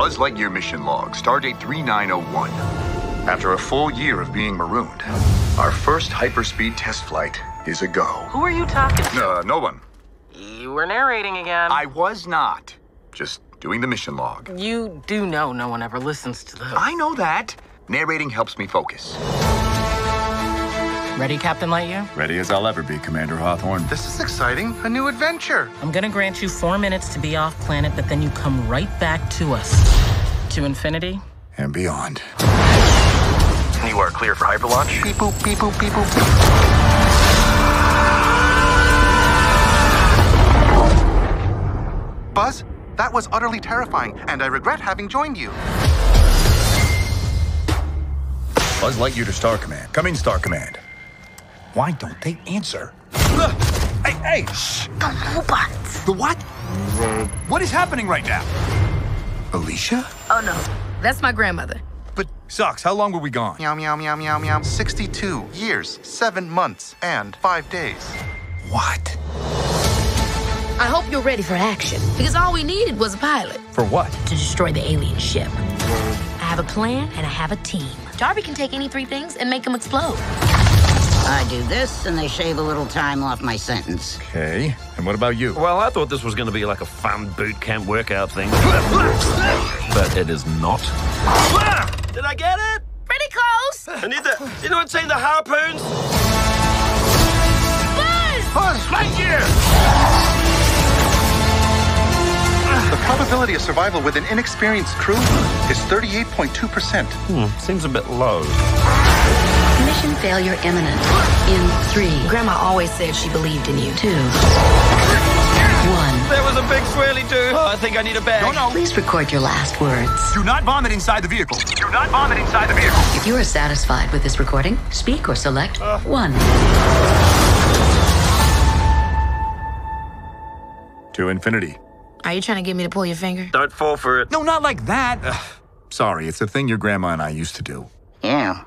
Buzz Lightyear mission log, stardate 3901. After a full year of being marooned, our first hyperspeed test flight is a go. Who are you talking to? Uh, no one. You were narrating again. I was not. Just doing the mission log. You do know no one ever listens to those. I know that. Narrating helps me focus. Ready, Captain Lightyear? Ready as I'll ever be, Commander Hawthorne. This is exciting. A new adventure. I'm gonna grant you four minutes to be off planet, but then you come right back to us. To infinity and beyond. You are clear for hyperlaunch. Beep boop, beep boop, beep boop. Buzz, that was utterly terrifying, and I regret having joined you. Buzz Lightyear to Star Command. Come in, Star Command. Why don't they answer? Hey, hey! Shh! The robots. The what? What is happening right now? Alisha? Oh no, that's my grandmother. But, Sox, how long were we gone? Meow, meow, meow, meow, meow. 62 years, 7 months, and 5 days. What? I hope you're ready for action, because all we needed was a pilot For what? to destroy the alien ship. I have a plan and I have a team. Darby can take any three things and make them explode. I do this, and they shave a little time off my sentence. Okay. And what about you? Well, I thought this was going to be like a fun boot camp workout thing. but it is not. Did I get it? Pretty close. I need the. You know what saying? The harpoons? Buzz! Buzz Lightyear! The probability of survival with an inexperienced crew is 38.2%. Hmm, seems a bit low. Mission failure imminent. In three. Grandma always said she believed in you. Two. One. There was a big swirly dude. Oh, I think I need a bag. No, no. Please record your last words. Do not vomit inside the vehicle. Do not vomit inside the vehicle. If you are satisfied with this recording, speak or select uh. one. To infinity. Are you trying to get me to pull your finger? Don't fall for it. No, not like that. Ugh. Sorry, it's a thing your grandma and I used to do. Yeah,